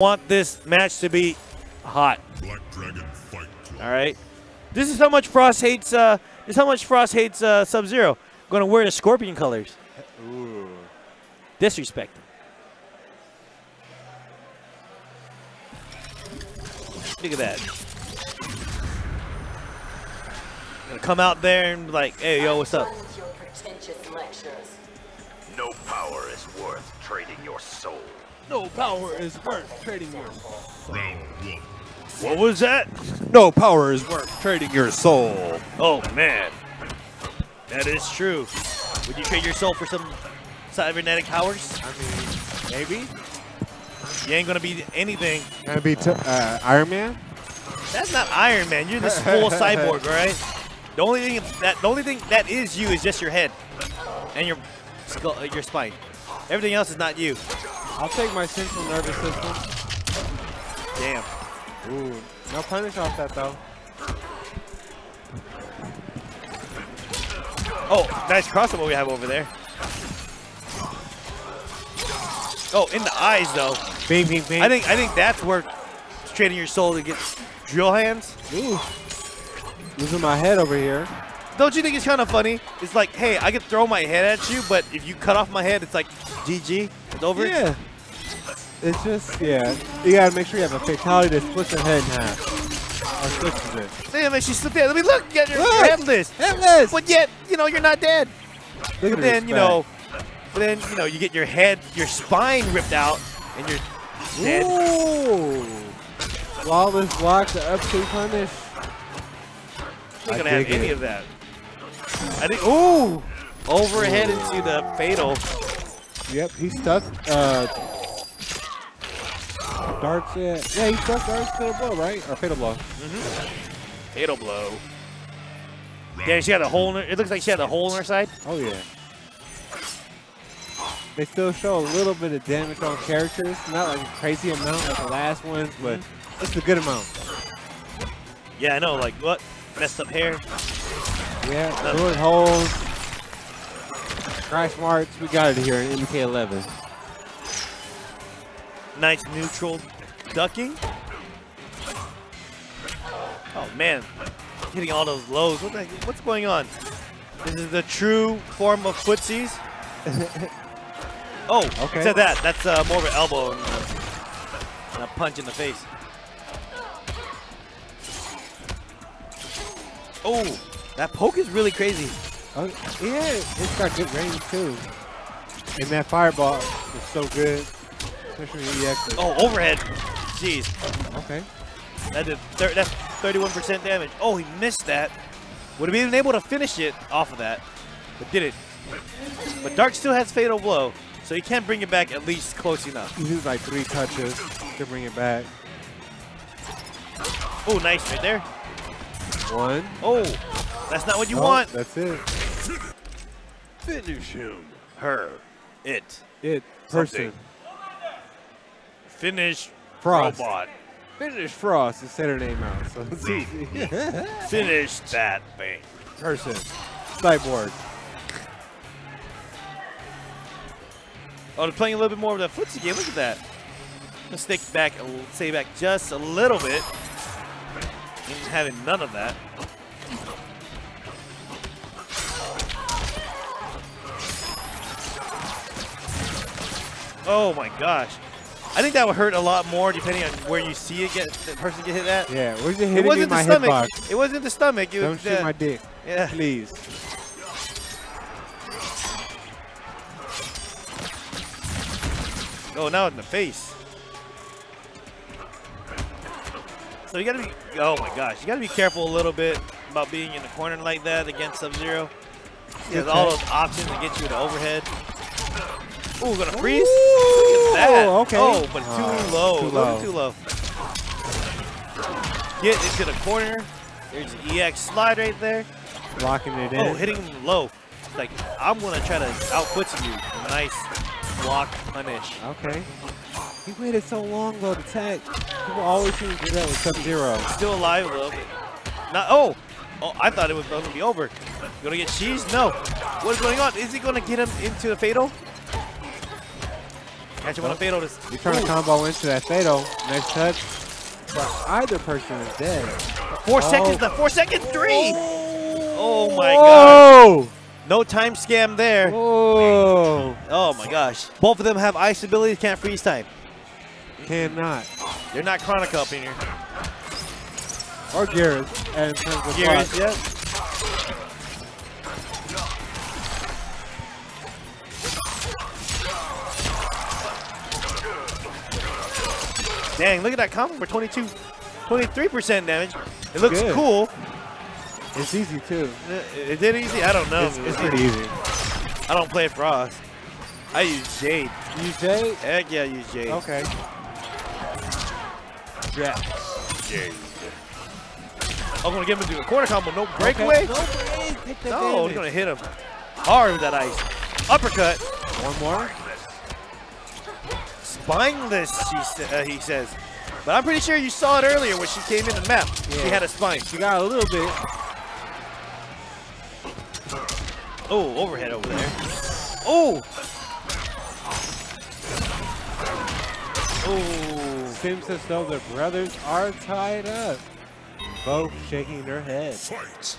want this match to be hot. Black Dragon Fight Club. All right. This is how much Frost hates. Uh, this is how much Frost hates uh, Sub Zero. Going to wear the Scorpion colors. Ooh. Disrespect. Look at that. Gonna come out there and be like, hey, yo, what's up? Silence your pretentious lectures. No power is worth trading your soul. No power is worth trading your Round one. What was that? No power is worth trading your soul. Oh man, that is true. Would you trade your soul for some cybernetic powers? I mean, maybe. You ain't gonna be anything. Gonna be t- uh, Iron Man. That's not Iron Man. You're this full cyborg, right? The only thing that the only thing that is you is just your head and your skull, uh, your spine. Everything else is not you. I'll take my central nervous system. Damn. Ooh, no punish off that though. Oh, nice crossover we have over there. Oh, in the eyes though. Bing, bing, bing. I think I think that's where training your soul to get drill hands. Ooh. Losing my head over here. Don't you think it's kind of funny? It's like, hey, I could throw my head at you, but if you cut off my head, it's like GG. It's over. Yeah. It's just, yeah. You gotta make sure you have a fatality that splits your head in half. Or switches it. Damn it, she slipped dead. Let me look. You're, you're headless. Headless! But yet, you know, you're not dead. Look But at then, you know, but then, you know, you get your head, your spine ripped out, and you're dead. Ooh. Flawless block to up to punish. I not gonna have any it. of that. I think. Ooh, overhead into the fatal. Yep, he's stuck. Uh, darts. Yeah, yeah, he stuck darts to the blow, right? Or fatal blow. Mhm. Fatal blow. Yeah, she had a hole in her. It looks like she had a hole in her side. Oh yeah. They still show a little bit of damage on characters, not like a crazy amount like the last ones, but it's a good amount. Yeah, I know. Like what? Messed up hair. Yeah, bullet holes, crash marks. We got it here in MK11. Nice neutral ducking. Oh man, hitting all those lows. What the, what's going on? This is the true form of footsies. oh, Okay. Said that. That's uh, more of an elbow and, uh, and a punch in the face. Oh, that poke is really crazy. Oh, yeah, it's got good range too. And that fireball is so good, especially EX. Oh, overhead. Jeez, Okay. that did thir that's 31% damage. Oh, he missed that. Would have been able to finish it off of that, but did it. But Dharc still has Fatal Blow, so he can't bring it back at least close enough. He used like three touches to bring it back. Oh, nice right there. One. Oh, that's not what you Oh, want. That's it. Finish him. Her. It. It. Person. Finish Frost. robot. Finish Frost and say her name out. So it's easy. Finish that thing. Person. Cyborg. Oh, they're playing a little bit more of the footsie game. Look at that. Let's stick back, a l- stay back just a little bit. Ain't having none of that. Oh my gosh. I think that would hurt a lot more depending on where you see it get the person get hit at. Yeah, where's it It hitting in wasn't the stomach. hitbox? It wasn't the stomach. It Don't was shoot the, my dick, yeah. please. Oh, now in the face. So you gotta be, oh my gosh, you gotta be careful a little bit about being in the corner like that against Sub-Zero. He has all those options to get you to overhead. Ooh, gonna freeze? That. Oh, okay. Oh, but too Oh, low. too low. too low. Get into the corner. There's an EX slide right there. Locking it in. Oh, hitting him low. Like, I'm gonna try to outfoot you. Nice block punish. Okay. He waited so long though to tag. People always seem to do that with Sub-Zero. Still alive a little bit. Not, oh, oh, I thought it was going to be over. You Gonna get cheese? No. What is going on? Is he gonna get him into the fatal? On a fatal. To, trying combo into that fatal. Next touch. But either person is dead. four Oh. seconds. The four second three. Oh, oh my god. Oh! No time scam there. Oh! Oh my gosh. Both of them have ice abilities, can't freeze time. Cannot. They're not Kronika up in here. Or Geras. And in terms of Gears. Dang, look at that combo for 22, 23% damage. It looks Good. cool. It's easy too. It, it easy? I don't know. It's, it's pretty easy. I don't play Frost. I use Jade. You say? Heck yeah, I use Jade. Okay. Yeah. I'm gonna get him to do a corner combo, no breakaway. No break. No, he's gonna hit him hard with that ice. Uppercut, One more. Spineless. She sa- uh, he says, but I'm pretty sure you saw it earlier when she came in the map. She had a spine. She got a little bit. Oh, overhead over there. Oh. Oh. Seems as though the brothers are tied up. Both shaking their heads. Fight.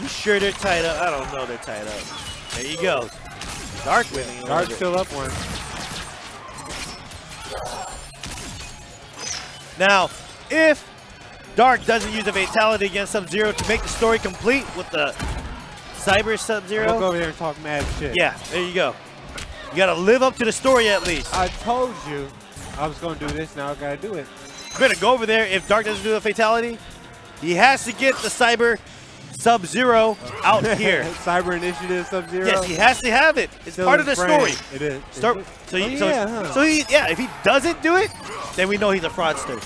You sure they're tied up? I don't know. They're tied up. There you go. Dharc winning. a Dharc bit. still up one. Now, if Dharc doesn't use a fatality against Sub-Zero to make the story complete with the Cyber Sub-Zero, go over there and talk mad shit. yeah, there you go. You gotta live up to the story at least. I told you I was going to do this. Now I got to do it. You're gonna go over there if Dharc doesn't do the fatality. He has to get the Cyber Sub-Zero out here. Cyber Initiative Sub-Zero. yes, he has to have it. It's Still part of the brand. story. It is. Start. Is it? So, he, Oh, so, yeah, huh? so he, yeah. If he doesn't do it, then we know he's a fraudster.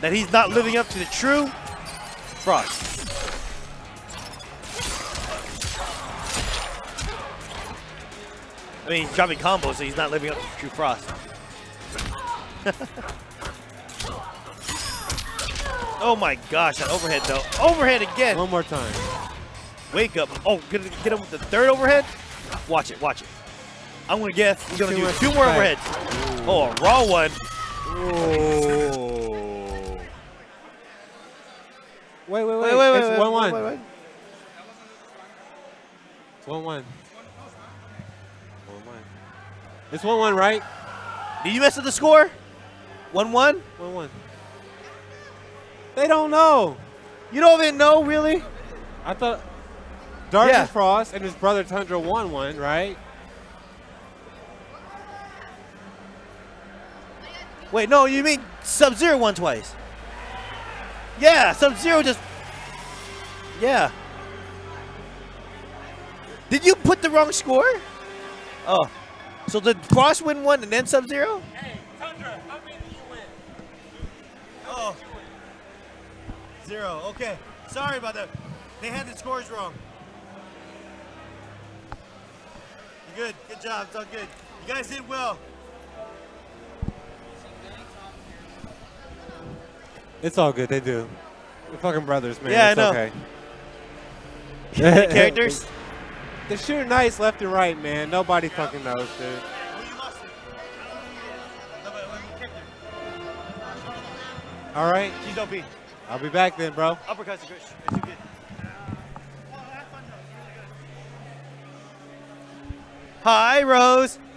That he's not living up to the true Frost. I mean, he's dropping combos, so he's not living up to true Frost. oh my gosh, that overhead though. Overhead again. One more time. Wake up. Oh, gonna get him with the third overhead? Watch it, watch it. I'm gonna guess he's gonna Two do more. two more Right. overheads. Oh, a raw one. Oh. Wait, wait, wait. Wait, wait, wait, it's wait, one wait, one. wait, wait. It's one one. One one. It's one one, right? Did you mess with the score? One one. One one. They don't know. You don't even know really. I thought Dharc Yeah. Frost and his brother Tundra won one, right? Wait, no, you mean Sub Zero won twice? Yeah, Sub Zero just. Yeah. Did you put the wrong score? Oh, so did Frost win one and then Sub Zero? Hey, Tundra, how many did you win? Oh. Zero. Okay. Sorry about that. They had the scores wrong. You're good. Good job. It's all good. You guys did well. It's all good. They do. They're fucking brothers, man. Yeah, I know. okay. Characters? They're shooting nice left and right, man. Nobody fucking knows, dude. All right. She's OP. I'll be back then, bro. Uppercuts are good. It's good. Hi, Rose.